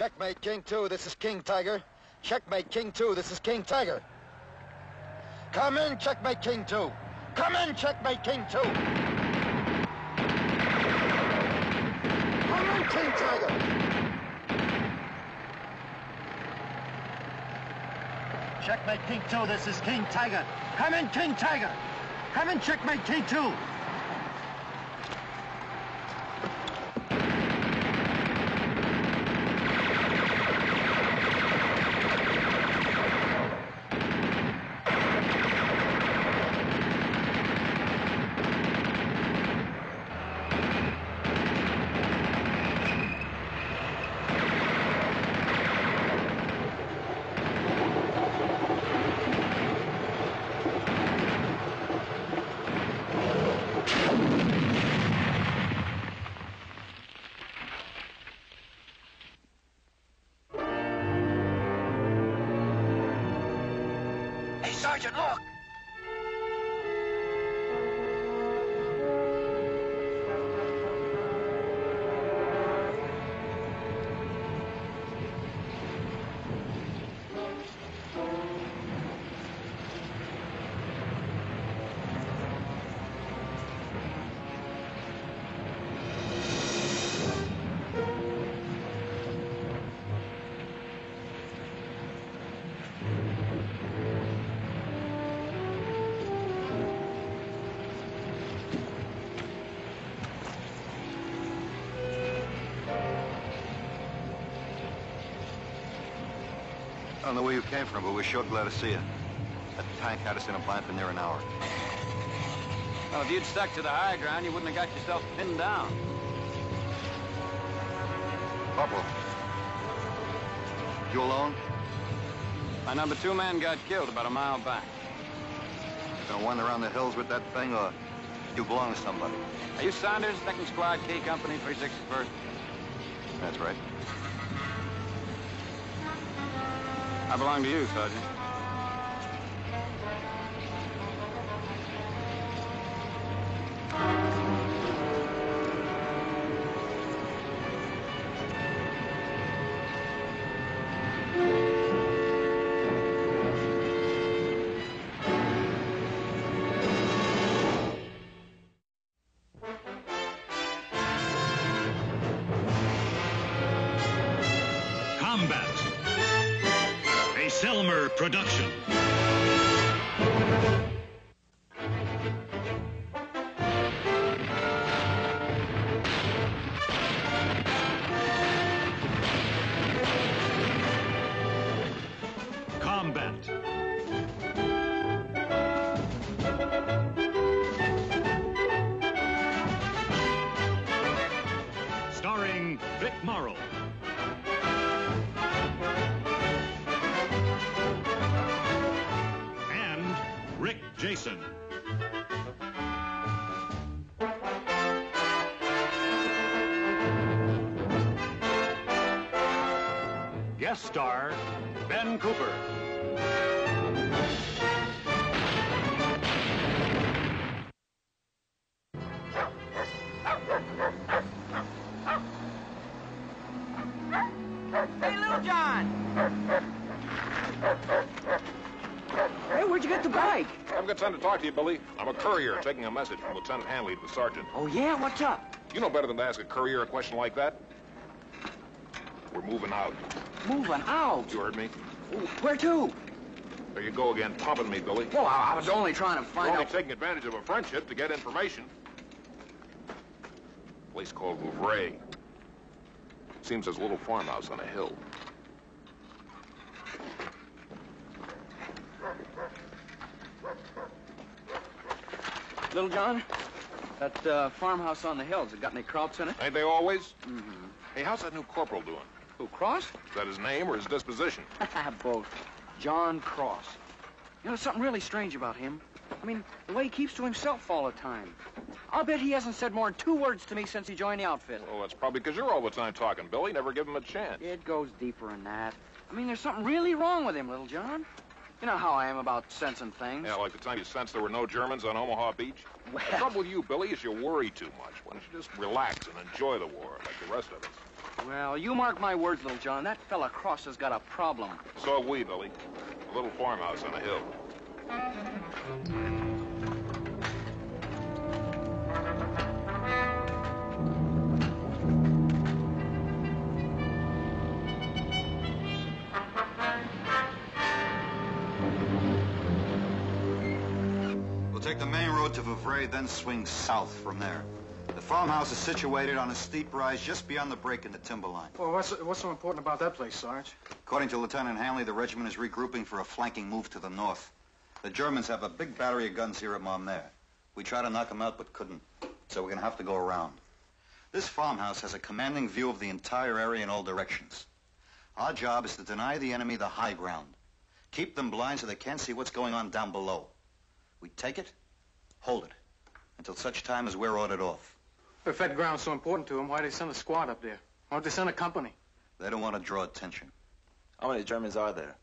Checkmate, King 2. This is King Tiger. Checkmate, King 2. This is King Tiger. Come in, Checkmate, King 2. Come in, Checkmate, King 2. Come in, King Tiger. Checkmate King 2, this is King Tiger. Come in, King Tiger. Come in, Checkmate King 2. Look. Came from, but we're sure glad to see you. That tank had us in a bind for near an hour. Well, if you'd stuck to the high ground, you wouldn't have got yourself pinned down. Corporal. You alone? My number two man got killed about a mile back. Gonna wander around the hills with that thing, or you belong to somebody? Are you Saunders, second squad, K Company, 361st? That's right. I belong to you, Sergeant. Guest star Ben Cooper. Hey, Little John! Hey, where'd you get the bike? I haven't got time to talk to you, Billy. I'm a courier taking a message from Lieutenant Hanley to the sergeant. Oh, yeah? What's up? You know better than to ask a courier a question like that. We're moving out. Moving out. You heard me? Where to? There you go again, pumping me, Billy. Well, I, I was only trying to find only out. taking advantage of a friendship to get information. Place called Vouvray. Seems there's a little farmhouse on a hill. Little John, that uh, farmhouse on the hills, it got any krauts in it? Ain't they always? Mm-hmm. Hey, how's that new corporal doing? Who, Cross? Is that his name or his disposition? Both. John Cross. You know, something really strange about him. I mean, the way he keeps to himself all the time. I'll bet he hasn't said more than two words to me since he joined the outfit. Well, that's probably because you're all the time talking, Billy. Never give him a chance. It goes deeper than that. I mean, there's something really wrong with him, Little John. You know how I am about sensing things. Yeah, like the time you sensed there were no Germans on Omaha Beach. Well- The trouble with you, Billy, is you worry too much. Why don't you just relax and enjoy the war like the rest of us? Well, you mark my words, little John. That fella Cross has got a problem. So have we, Billy. A little farmhouse on a hill. Road to Vouvray, then swing south from there. The farmhouse is situated on a steep rise just beyond the break in the timber line. Well, what's, what's so important about that place, Sarge? According to Lieutenant Hanley, the regiment is regrouping for a flanking move to the north. The Germans have a big battery of guns here at Marmere. We tried to knock them out, but couldn't. So we're going to have to go around. This farmhouse has a commanding view of the entire area in all directions. Our job is to deny the enemy the high ground. Keep them blind so they can't see what's going on down below. We take it, hold it, until such time as we're ordered off. If that ground's so important to them, why they send a squad up there? Why don't they send a company? They don't want to draw attention. How many Germans are there?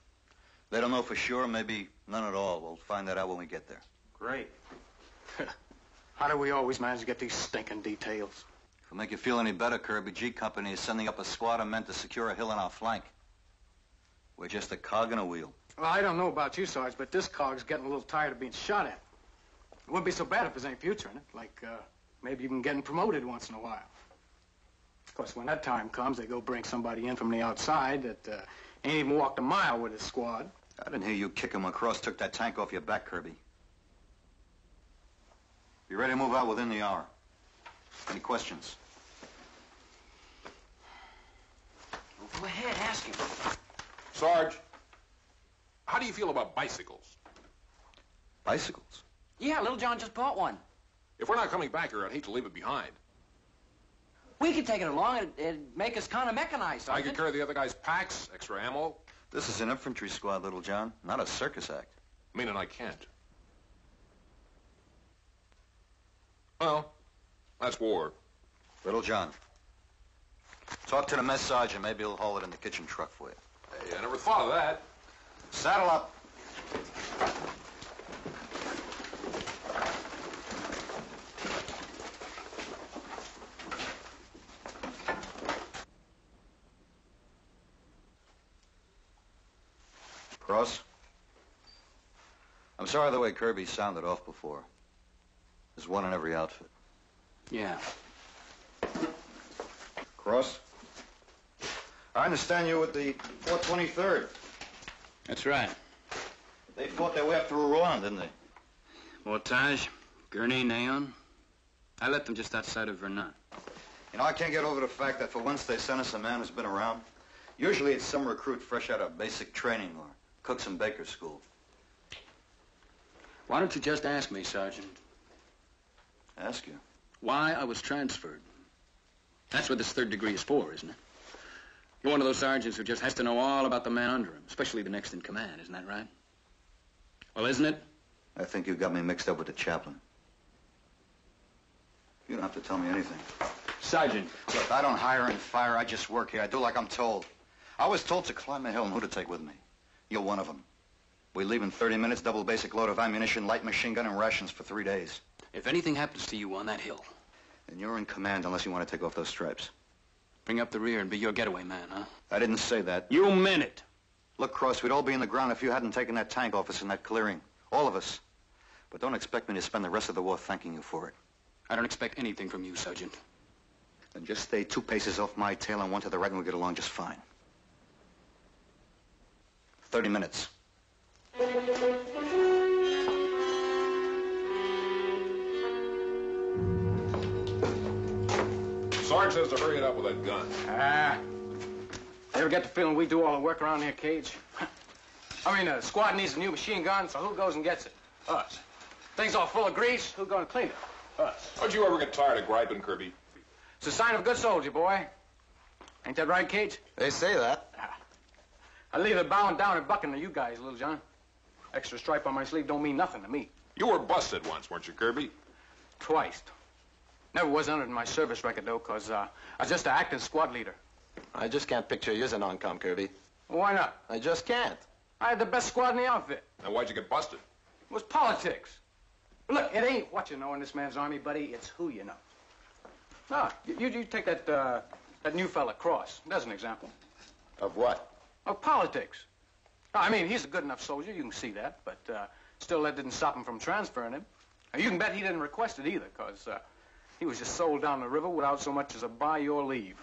They don't know for sure, maybe none at all. We'll find that out when we get there. Great. How do we always manage to get these stinking details? If it'll make you feel any better, Kirby, G Company is sending up a squad of men to secure a hill on our flank. We're just a cog in a wheel. Well, I don't know about you, Sarge, but this cog's getting a little tired of being shot at. It wouldn't be so bad if there's any future in it. Like, uh, maybe even getting promoted once in a while. Of course, when that time comes, they go bring somebody in from the outside that uh, ain't even walked a mile with his squad. I didn't hear you kick him across, took that tank off your back, Kirby. Be ready to move out within the hour. Any questions? Well, go ahead, ask him. Sarge, how do you feel about bicycles? Bicycles? Yeah, little John just bought one. If we're not coming back here, I'd hate to leave it behind. We could take it along. It'd, it'd make us kind of mechanized, I Sergeant. could carry the other guy's packs, extra ammo. This is an infantry squad, Little John, not a circus act. Meaning I can't. Well, that's war. Little John. Talk to the mess sergeant. Maybe he'll haul it in the kitchen truck for you. Hey, I never thought of that. Saddle up. Cross? I'm sorry the way Kirby sounded off before. There's one in every outfit. Yeah. Cross? I understand you with the 423rd. That's right. They fought their way up through Rouen, didn't they? Mortage, Gurney, Neon. I left them just outside of Vernon. You know, I can't get over the fact that for once they sent us a man who's been around. Usually it's some recruit fresh out of basic training or cooks and bakers school. Why don't you just ask me, Sergeant, Ask you. why I was transferred? That's what this third degree is for, isn't it? You're one of those sergeants who just has to know all about the man under him, especially the next in command, isn't that right? Well, isn't it? I think you got me mixed up with the chaplain. You don't have to tell me anything. Sergeant. Look, I don't hire and fire. I just work here. I do like I'm told. I was told to climb a hill and who to take with me. You're one of them. We leave in 30 minutes, double basic load of ammunition, light machine gun, and rations for three days. If anything happens to you on that hill, And you're in command unless you want to take off those stripes. bring up the rear and be your getaway man, huh? I didn't say that. You meant it. Look, Cross, we'd all be in the ground if you hadn't taken that tank off us in that clearing. All of us. But don't expect me to spend the rest of the war thanking you for it. I don't expect anything from you, Sergeant. Then just stay two paces off my tail and one to the right and we'll get along just fine. 30 minutes. Sarge says to hurry it up with that gun. Ah. Ever get the feeling we do all the work around here, Caje? I mean, the squad needs a new machine gun, so who goes and gets it? Us. Things all full of grease, who gonna clean it? Us. Don't you ever get tired of griping, Kirby? It's a sign of a good soldier, boy. Ain't that right, Caje? They say that. I leave it bowing down and bucking to you guys, Little John. Extra stripe on my sleeve don't mean nothing to me. You were busted once, weren't you, Kirby? Twice. Never was entered in my service record, though, 'cause uh, I was just an acting squad leader. I just can't picture you as a non-com, Kirby. Why not? I just can't. I had the best squad in the outfit. Now, why'd you get busted? It was politics. Look, it ain't what you know in this man's army, buddy. It's who you know. No, you, you, you take that, uh, That new fella, Cross. There's an example. Of what? Of politics. I mean, he's a good enough soldier, you can see that, but uh, still that didn't stop him from transferring him. Now, you can bet he didn't request it either, because uh, he was just sold down the river without so much as a by your leave.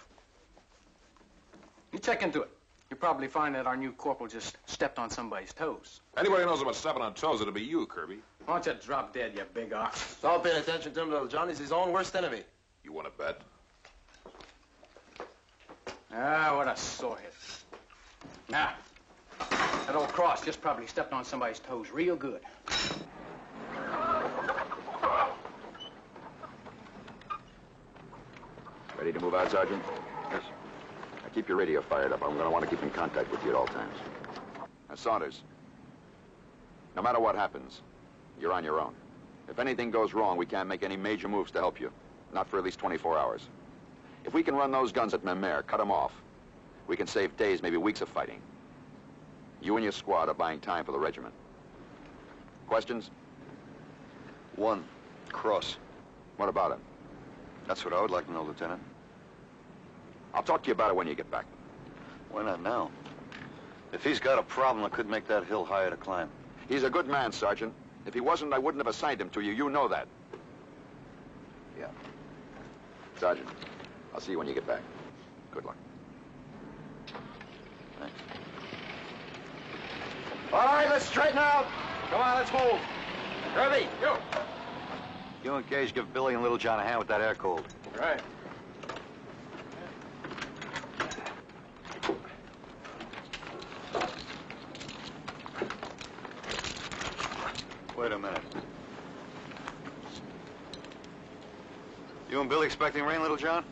You check into it. You'll probably find that our new corporal just stepped on somebody's toes. Anybody knows about stepping on toes, it'll be you, Kirby. Why don't you drop dead, you big ox? Don't attention to him, little John. He's his own worst enemy. You want to bet? Ah, what a sorehead. Now, that old cross just probably stepped on somebody's toes real good. Ready to move out, Sergeant? Yes. Now keep your radio fired up. I'm going to want to keep in contact with you at all times. Now, Saunders, no matter what happens, you're on your own. If anything goes wrong, we can't make any major moves to help you. Not for at least 24 hours. If we can run those guns at Memere, cut them off, we can save days, maybe weeks of fighting. You and your squad are buying time for the regiment. Questions? One, Cross. What about him? That's what I would like to know, Lieutenant. I'll talk to you about it when you get back. Why not now? If he's got a problem, I could make that hill higher to climb. He's a good man, Sergeant. If he wasn't, I wouldn't have assigned him to you. You know that. Yeah. Sergeant, I'll see you when you get back. Good luck. Thanks. All right, let's straighten out. Come on, let's move. Kirby, you. You and Caje give Billy and Little John a hand with that air cold. Right. Wait a minute. You and Billy expecting rain, Little John?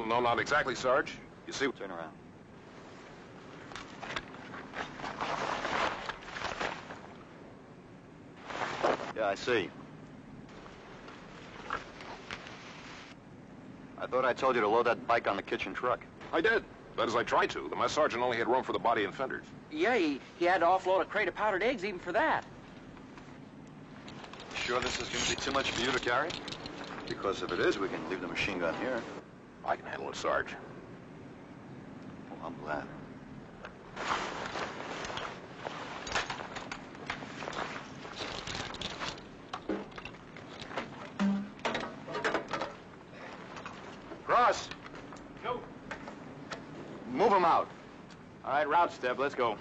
Well, no, not exactly, Sarge. You see, turn around. Yeah, I see. I thought I told you to load that bike on the kitchen truck. I did. That is, I tried to. The mess sergeant only had room for the body and fenders. Yeah, he, he had to offload a crate of powdered eggs even for that. Sure this is going to be too much for you to carry? Because if it is, we can leave the machine gun here. I can handle it, Sarge. Well, I'm glad. Cross. Go. Move him out. All right, route step, let's go.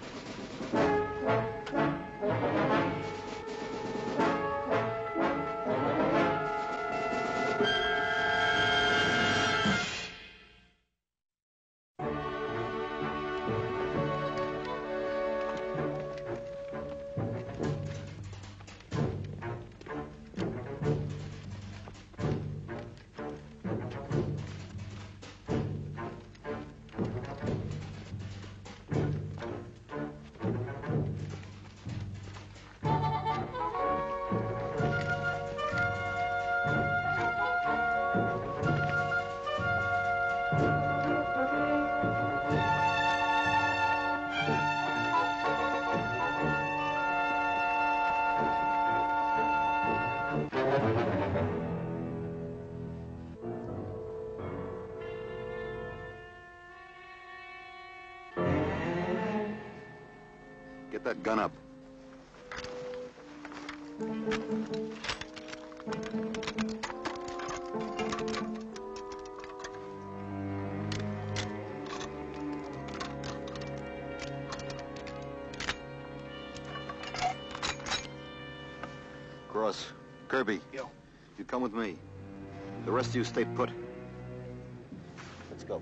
Get that gun up. Cross. Kirby. Yo. You come with me. The rest of you stay put. Let's go.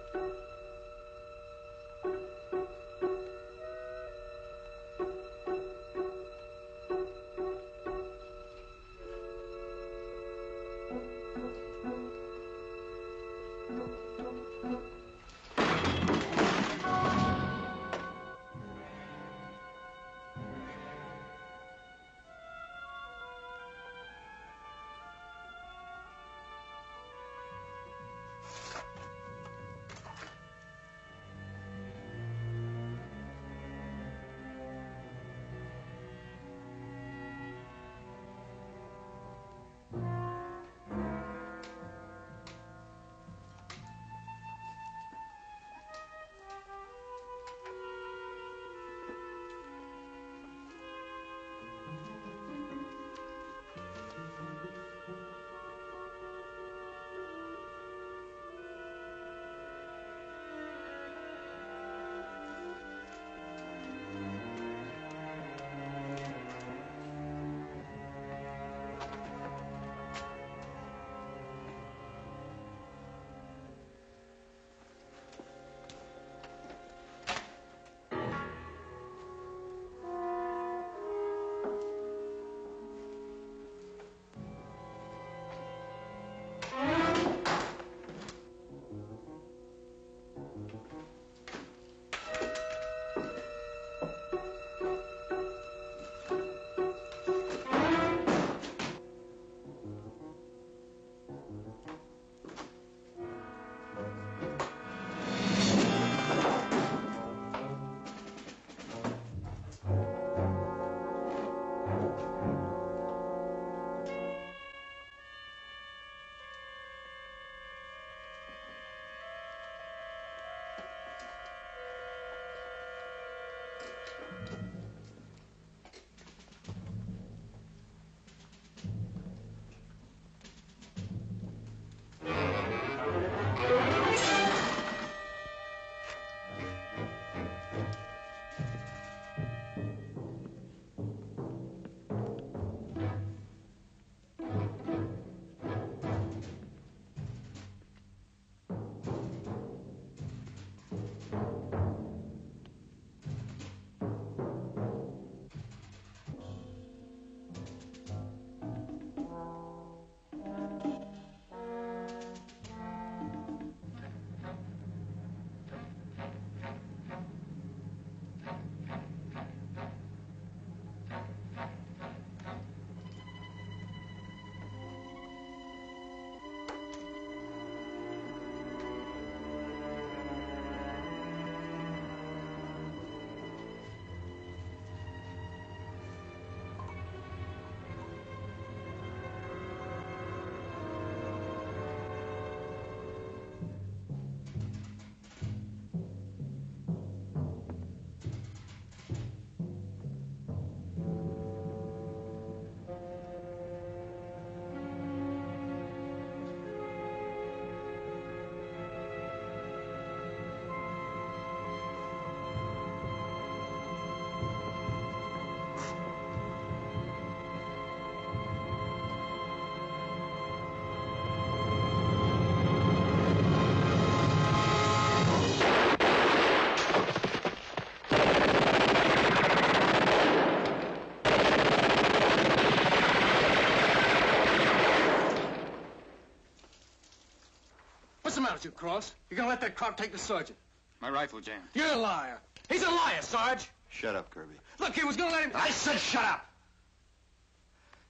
about you, Cross. You're gonna let that crop take the sergeant. My rifle jammed. You're a liar. He's a liar, Sarge. Shut up, Kirby. Look, he was gonna let him... I said shut up!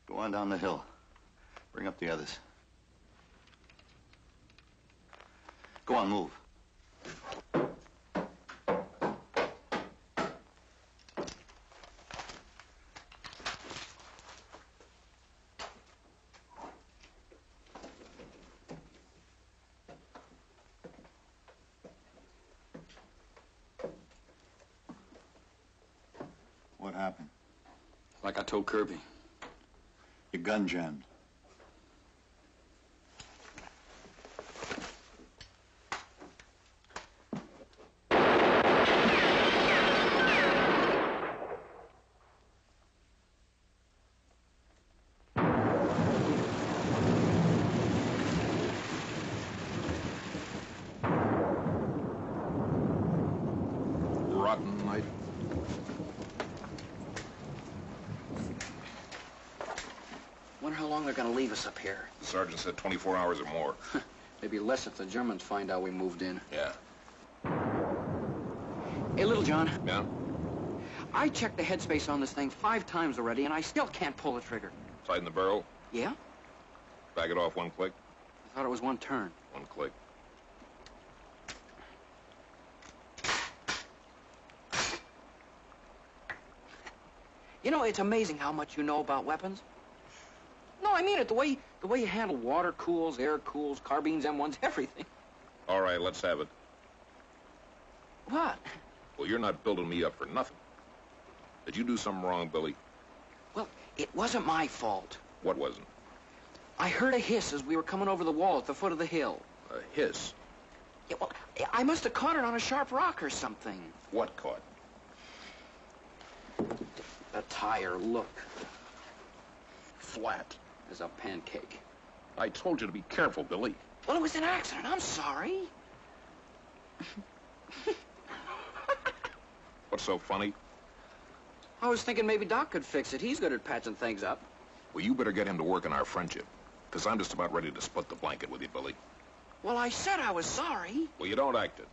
Go on down the hill. Bring up the others. Go on, move. What happened? Like I told Kirby. Your gun jammed. Rotten night. How long they're gonna leave us up here. The sergeant said 24 hours or more. Maybe less if the Germans find out we moved in. Yeah. Hey, Little John, Yeah? I checked the headspace on this thing five times already, and I still can't pull the trigger. Tighten the barrel. Yeah? Back it off one click. I thought it was one turn. One click. You know, it's amazing how much you know about weapons. No, I mean it. The way the way you handle water cools, air cools, carbines, M1s, everything. All right, let's have it. What? Well, you're not building me up for nothing. Did you do something wrong, Billy? Well, it wasn't my fault. What wasn't? I heard a hiss as we were coming over the wall at the foot of the hill. A hiss. Yeah, well, I must have caught it on a sharp rock or something. What caught? A tire, look, Flat. As a pancake. I told you to be careful, Billy. Well, it was an accident. I'm sorry. What's so funny? I was thinking maybe Doc could fix it. He's good at patching things up. Well, you better get him to work on our friendship. Because I'm just about ready to split the blanket with you, Billy. Well, I said I was sorry. Well, you don't act it.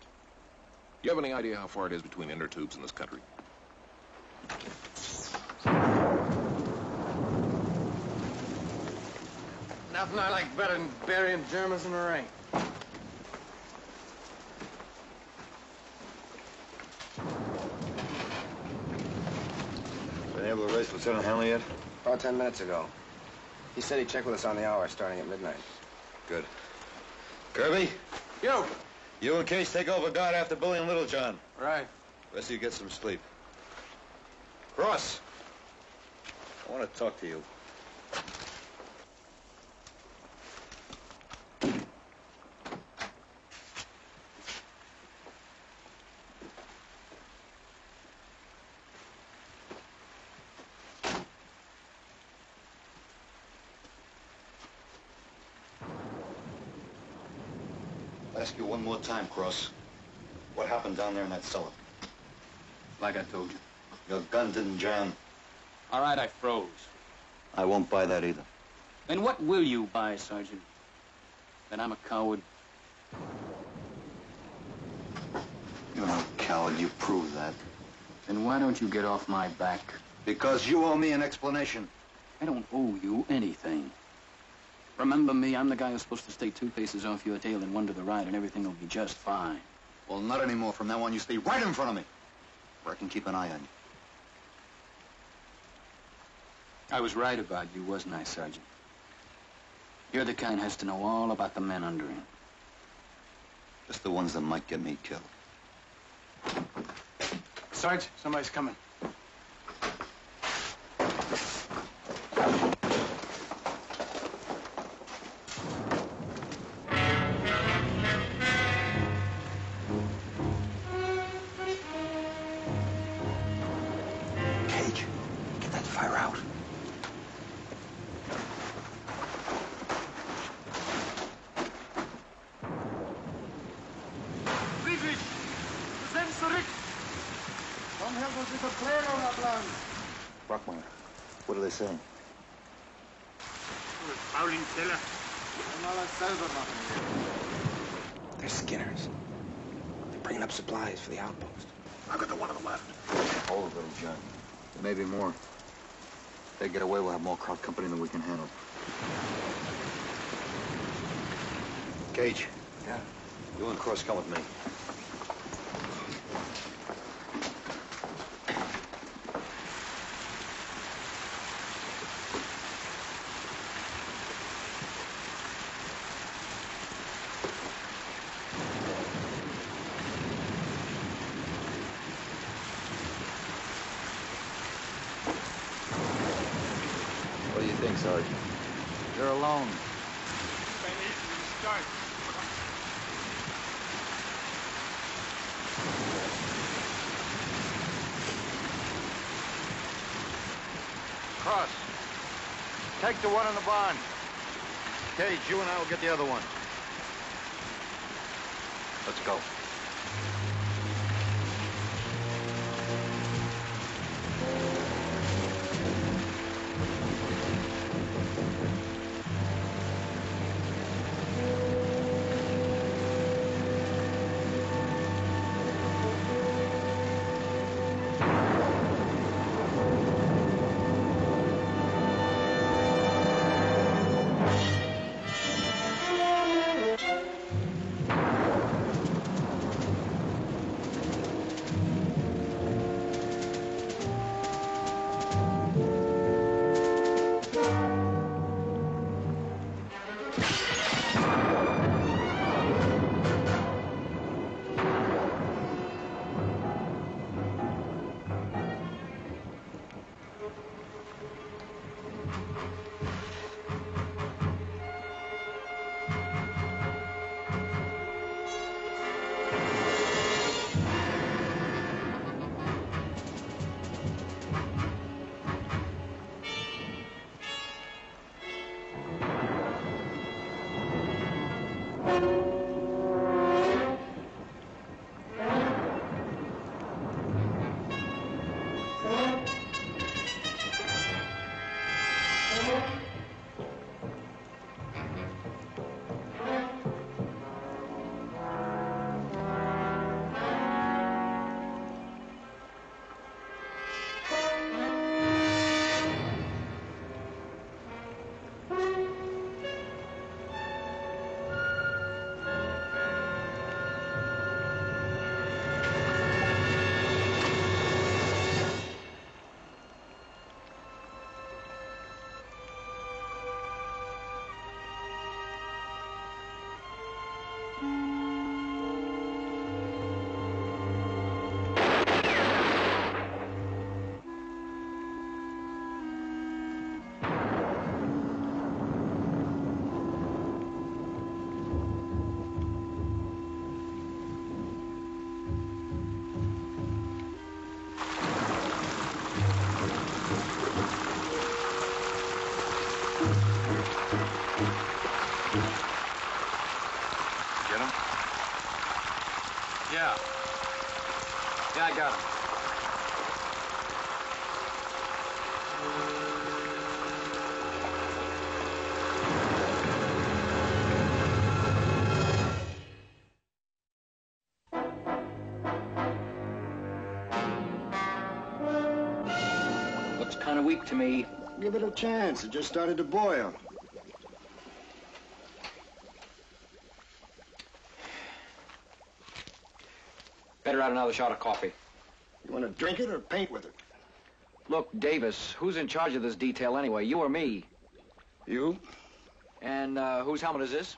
You have any idea how far it is between inner tubes in this country? Nothing I like better than burying Germans in the rain. Been able to raise Lieutenant Hanley yet? About ten minutes ago. He said he'd check with us on the hour starting at midnight. Good. Kirby, Yo! you and Case take over guard after Billy and Little John. Right. Rest of you get some sleep. Cross, I want to talk to you. I'll time, Cross. What happened down there in that cellar? Like I told you. Your gun didn't jam. All right, I froze. I won't buy that either. Then what will you buy, Sergeant? That I'm a coward? You're no coward. You prove that. Then why don't you get off my back? Because you owe me an explanation. I don't owe you anything. Remember me, I'm the guy who's supposed to stay two paces off your tail and one to the right, and everything will be just fine. Well, not anymore. From now on, you stay right in front of me. Where I can keep an eye on you. I was right about you, wasn't I, Sergeant? You're the kind has to know all about the men under him. Just the ones that might get me killed. Sarge, somebody's coming. Come with me. What do you think, Sergeant? You're alone. Cross. Take the one in the barn. Caje, you and I will get the other one. Let's go. Me. Give it a chance. It just started to boil. Better add another shot of coffee. You want to drink it or paint with it? Look, Davis, who's in charge of this detail anyway? You or me? You? And uh, whose helmet is this?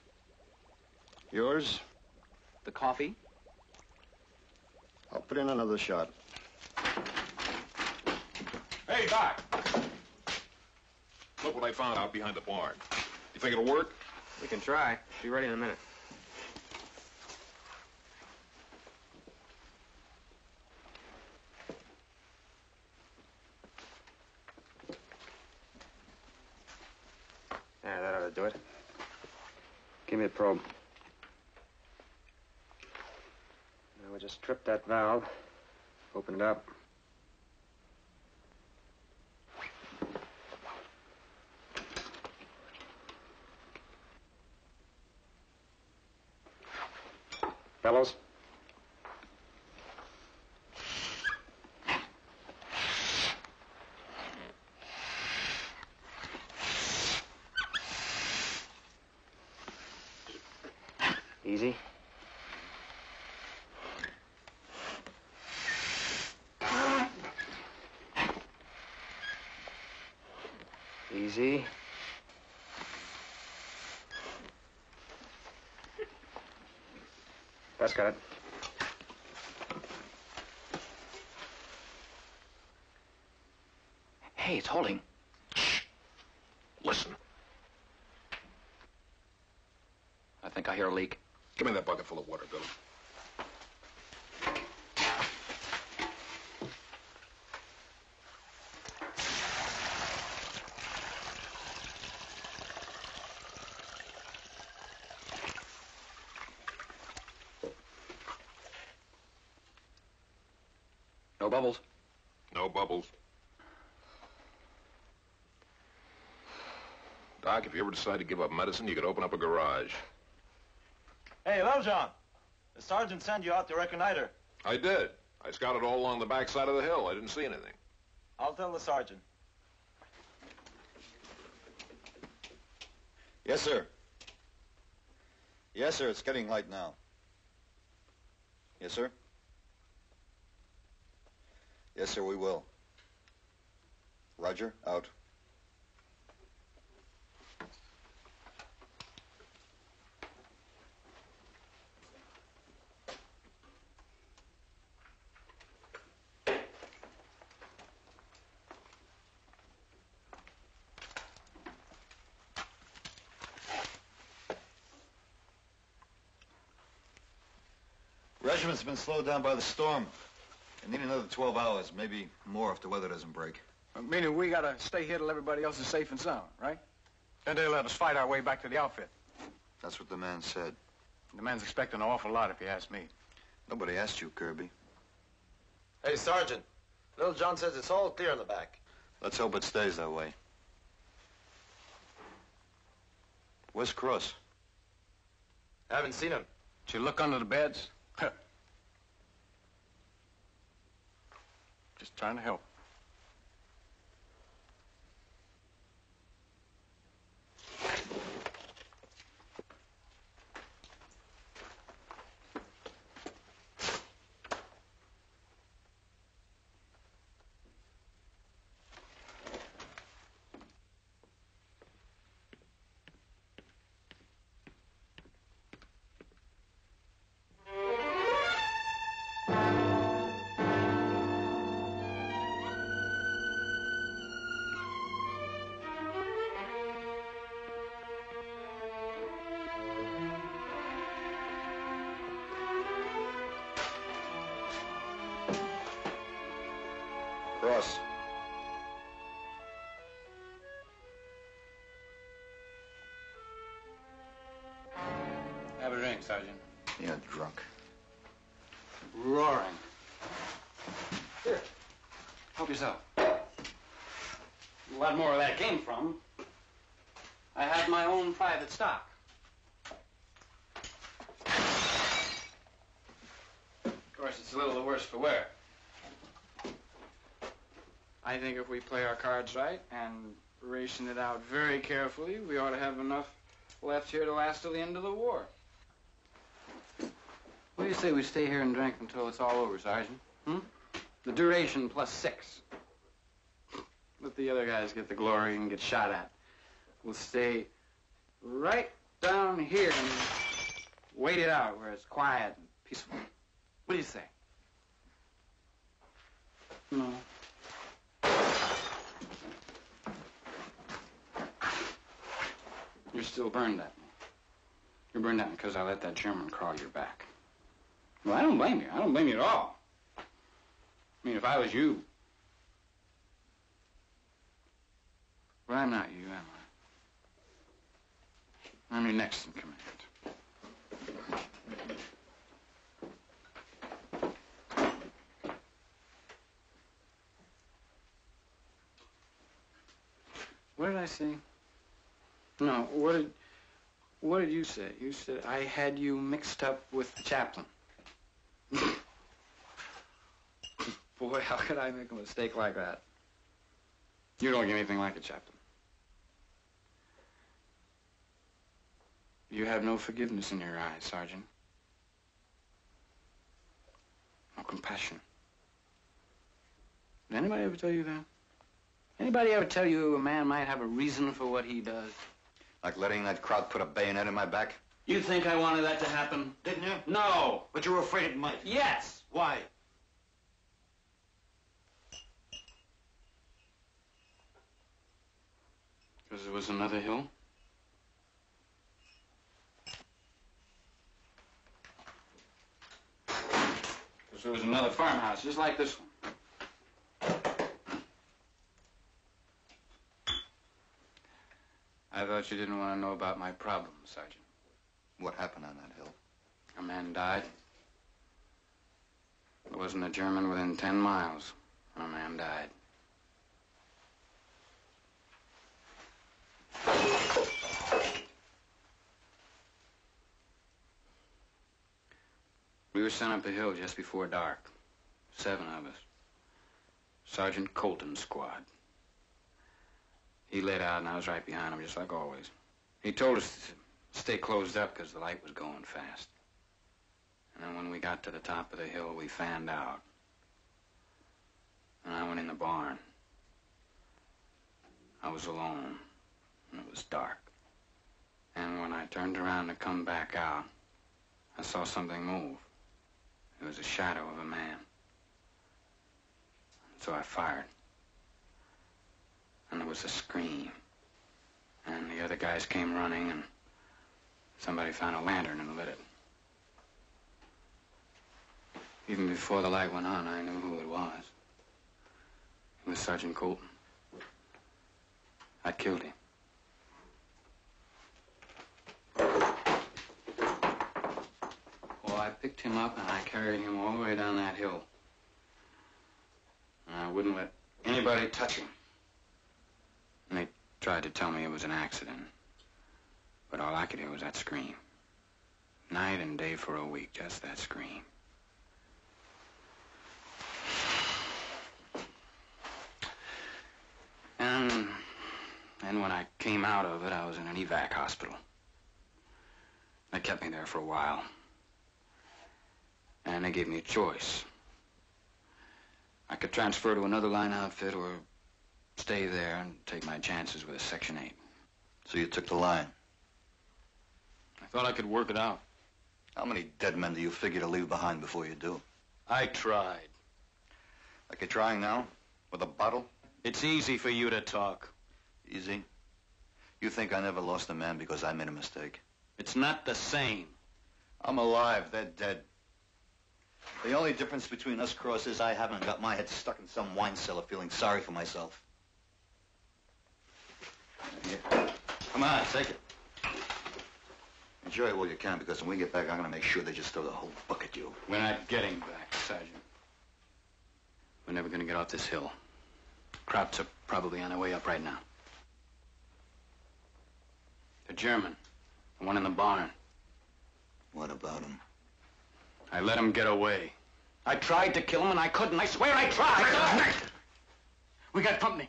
Yours? The coffee? I'll put in another shot. Hey, Doc. Look what I found out behind the barn. You think it'll work? We can try. Be ready in a minute. Yeah, that ought to do it. Give me a probe. Now we just strip that valve, open it up. fellows. Easy. Easy. That's got it. Hey, it's holding. Shh. Listen. I think I hear a leak. Give me that bucket full of water, Billy. No bubbles. No bubbles. Doc, if you ever decide to give up medicine, you could open up a garage. Hey, John. The sergeant sent you out to reconnoiter. I did. I scouted all along the back side of the hill. I didn't see anything. I'll tell the sergeant. Yes, sir. Yes, sir. It's getting light now. Yes, sir. Yes, sir, we will. Roger, out. Regiment's been slowed down by the storm. I need another 12 hours, maybe more if the weather doesn't break. Uh, Meaning we gotta stay here till everybody else is safe and sound, right? Then they'll let us fight our way back to the outfit. That's what the man said. The man's expecting an awful lot, if you ask me. Nobody asked you, Kirby. Hey, Sergeant. Littlejohn says it's all clear in the back. Let's hope it stays that way. Where's Cross? Haven't seen him. Did you look under the beds? Just trying to help. Cross. Have a drink, Sergeant. You're drunk. Roaring. Here. Help yourself. A lot more where that came from. I have my own private stock. Of course, it's a little the worse for wear. I think if we play our cards right and ration it out very carefully, we ought to have enough left here to last till the end of the war. What do you say we stay here and drink until it's all over, Sergeant? Hmm? The duration plus six. Let the other guys get the glory and get shot at. We'll stay right down here and wait it out where it's quiet and peaceful. What do you say? No. You're still burned at me. You're burned at me because I let that German crawl your back. Well, I don't blame you. I don't blame you at all. I mean, if I was you. But I'm not you, am I? I'm your next in command. What did I say? No, what did what did you say? You said I had you mixed up with the chaplain. Boy, how could I make a mistake like that? You don't look anything like it, Chaplain. You have no forgiveness in your eyes, Sergeant. No compassion. Did anybody ever tell you that? Anybody ever tell you a man might have a reason for what he does? Like letting that crowd put a bayonet in my back? You think I wanted that to happen? Didn't you? No. But you were afraid it might. Yes. Why? Because there was another hill? Because there was another farmhouse just like this one. Thought you didn't want to know about my problem, Sergeant. What happened on that hill? A man died. There wasn't a German within ten miles. and A man died. We were sent up the hill just before dark. Seven of us. Sergeant Colton's squad. He lit out, and I was right behind him, just like always. He told us to stay closed up because the light was going fast. And then when we got to the top of the hill, we fanned out. And I went in the barn. I was alone, and it was dark. And when I turned around to come back out, I saw something move. It was a shadow of a man. So I fired. And there was a scream. And the other guys came running, and somebody found a lantern and lit it. Even before the light went on, I knew who it was. It was Sergeant Colton. I killed him. Well, I picked him up and I carried him all the way down that hill. And I wouldn't let anybody touch him. Tried to tell me it was an accident. But all I could hear was that scream. Night and day for a week, just that scream. And then when I came out of it, I was in an evac hospital. They kept me there for a while. And they gave me a choice. I could transfer to another line outfit or stay there and take my chances with a Section 8. So you took the line. I thought I could work it out. How many dead men do you figure to leave behind before you do? I tried. Like you're trying now? With a bottle? It's easy for you to talk. Easy? You think I never lost a man because I made a mistake? It's not the same. I'm alive. They're dead. The only difference between us, Cross, is I haven't got my head stuck in some wine cellar feeling sorry for myself. Here. Come on, take it. Enjoy it while you can, because when we get back, I'm going to make sure they just throw the whole book at you. We're not getting back, Sergeant. We're never going to get off this hill. Krauts are probably on their way up right now. The German, the one in the barn. What about him? I let him get away. I tried to kill him, and I couldn't. I swear I tried. We got company.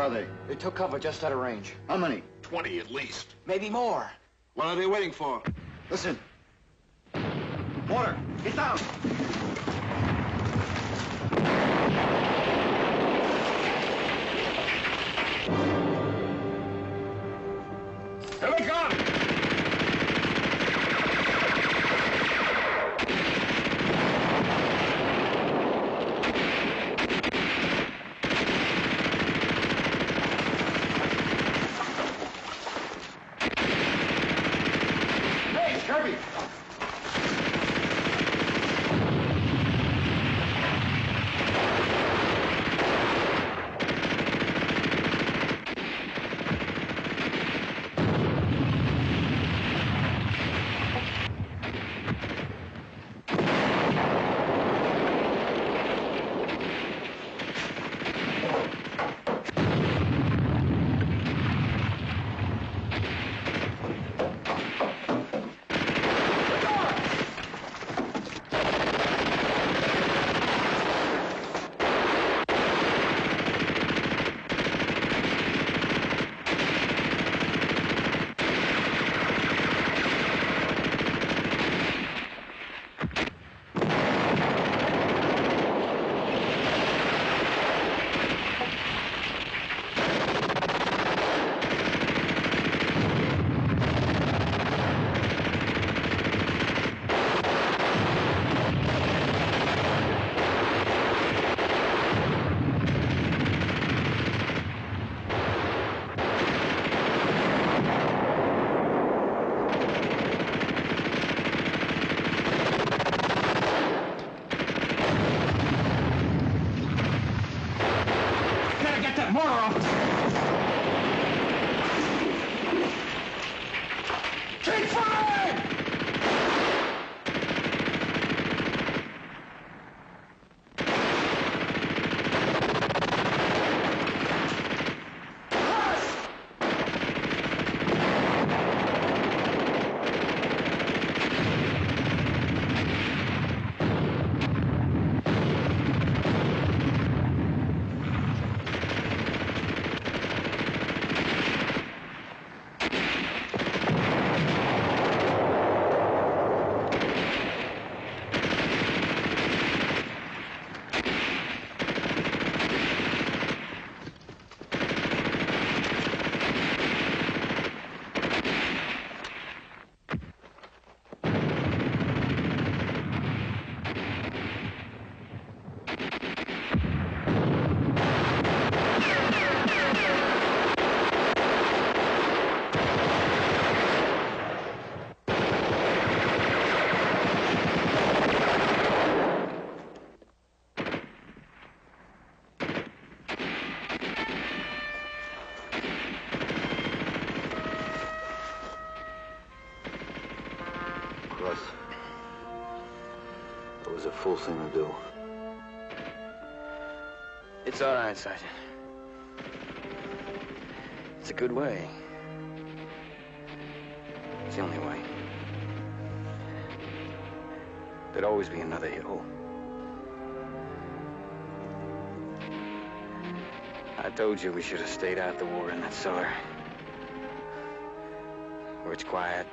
Are they? They took cover just out of range. How many? 20 at least. Maybe more. What are they waiting for? Listen. Porter, get down. Here they come! Fool thing to do. It's all right, Sergeant. It's a good way. It's the only way. There'd always be another hill. I told you we should have stayed out the war in that cellar. Where it's quiet,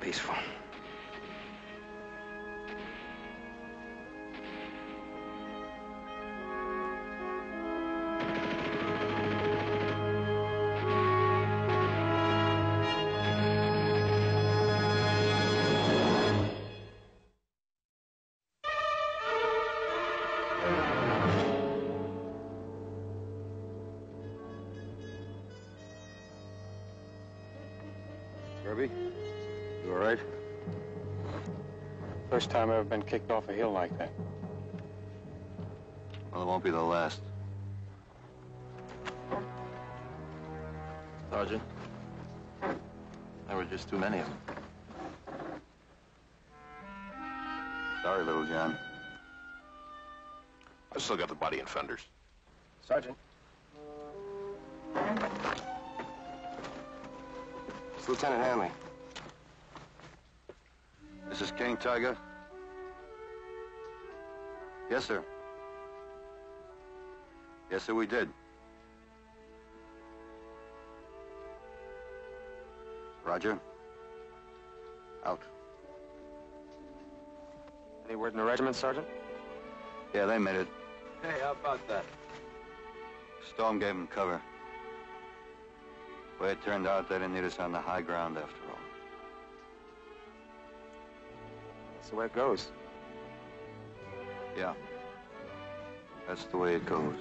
peaceful. First time I've ever been kicked off a hill like that. Well, it won't be the last. Sergeant. There were just too many of them. Sorry, Littlejohn. I still got the body and fenders. Sergeant. It's Lieutenant Hanley. This is King Tiger. Yes, sir. Yes, sir, we did. Roger. Out. Any word in the regiment, Sergeant? Yeah, they made it. Hey, how about that? Storm gave them cover. Way it turned out, they didn't need us on the high ground after all. That's the way it goes. Yeah. That's the way it goes.